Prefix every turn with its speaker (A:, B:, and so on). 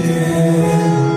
A: Yeah.